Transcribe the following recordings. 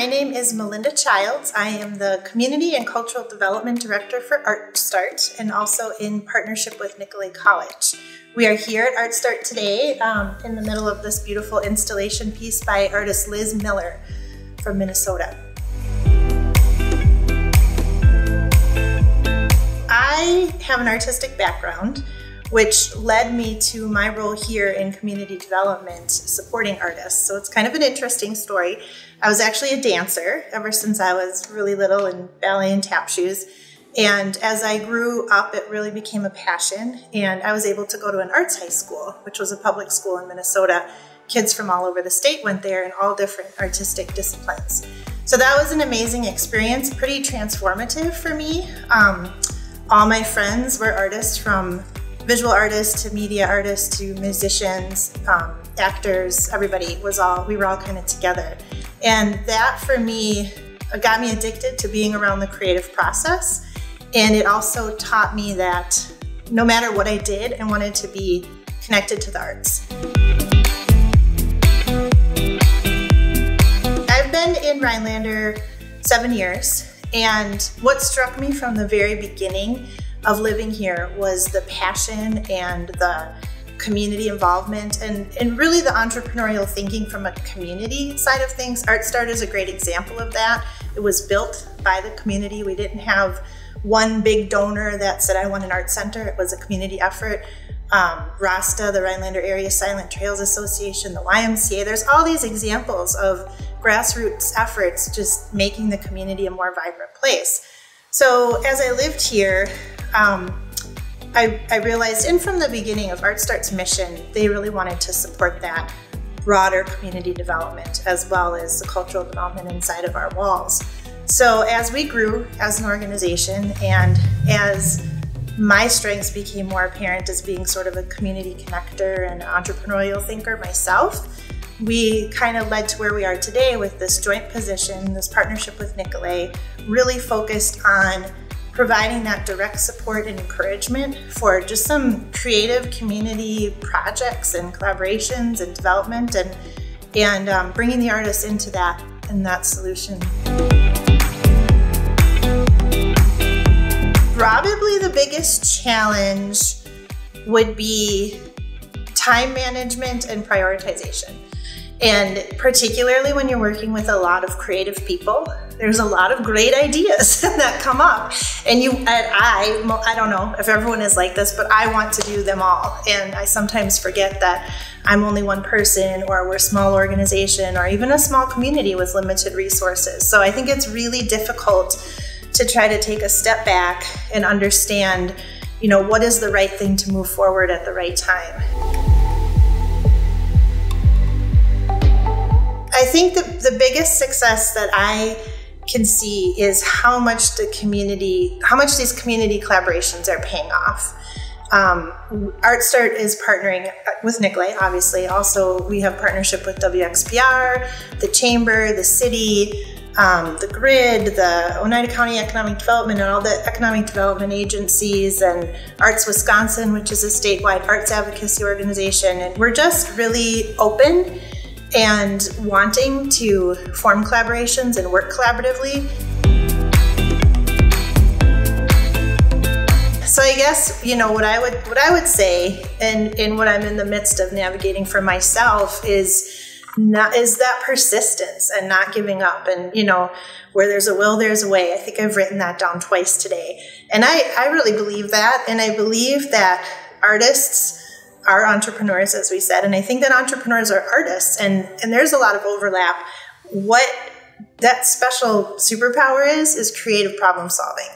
my name is Melinda Childs. I am the Community and Cultural Development Director for ArtStart and also in partnership with Nicolet College. We are here at ArtStart today um, in the middle of this beautiful installation piece by artist Liz Miller from Minnesota. I have an artistic background which led me to my role here in community development supporting artists. So it's kind of an interesting story. I was actually a dancer ever since I was really little in ballet and tap shoes. And as I grew up, it really became a passion. And I was able to go to an arts high school, which was a public school in Minnesota. Kids from all over the state went there in all different artistic disciplines. So that was an amazing experience, pretty transformative for me. Um, all my friends were artists from visual artists to media artists to musicians, um, actors, everybody was all, we were all kind of together. And that for me got me addicted to being around the creative process. And it also taught me that no matter what I did, I wanted to be connected to the arts. I've been in Rhinelander seven years, and what struck me from the very beginning of living here was the passion and the community involvement and, and really the entrepreneurial thinking from a community side of things. ArtStart is a great example of that. It was built by the community. We didn't have one big donor that said, I want an art center. It was a community effort. Um, RASTA, the Rhinelander Area Silent Trails Association, the YMCA, there's all these examples of grassroots efforts just making the community a more vibrant place. So as I lived here, um, I, I realized, and from the beginning of ArtStart's mission, they really wanted to support that broader community development as well as the cultural development inside of our walls. So as we grew as an organization and as my strengths became more apparent as being sort of a community connector and entrepreneurial thinker myself, we kind of led to where we are today with this joint position, this partnership with Nicolet, really focused on providing that direct support and encouragement for just some creative community projects and collaborations and development and, and um, bringing the artists into that and that solution. Probably the biggest challenge would be time management and prioritization. And particularly when you're working with a lot of creative people, there's a lot of great ideas that come up. And you and I, I don't know if everyone is like this, but I want to do them all. And I sometimes forget that I'm only one person or we're a small organization or even a small community with limited resources. So I think it's really difficult to try to take a step back and understand, you know, what is the right thing to move forward at the right time. Think the, the biggest success that I can see is how much the community, how much these community collaborations are paying off. Um, ArtStart is partnering with Nicolet, obviously. Also, we have partnership with WXPR, the Chamber, the city, um, the grid, the Oneida County Economic Development, and all the economic development agencies, and Arts Wisconsin, which is a statewide arts advocacy organization. And we're just really open and wanting to form collaborations and work collaboratively. So I guess you know what I would what I would say, and in what I'm in the midst of navigating for myself is not is that persistence and not giving up, and you know where there's a will, there's a way. I think I've written that down twice today, and I I really believe that, and I believe that artists are entrepreneurs, as we said, and I think that entrepreneurs are artists, and and there's a lot of overlap. What that special superpower is is creative problem solving.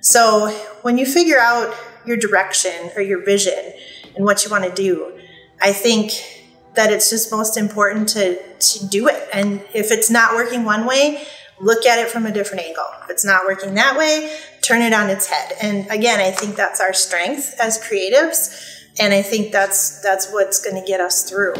So when you figure out your direction or your vision and what you want to do, I think that it's just most important to to do it. And if it's not working one way, look at it from a different angle. If it's not working that way, turn it on its head. And again, I think that's our strength as creatives and I think that's that's what's going to get us through.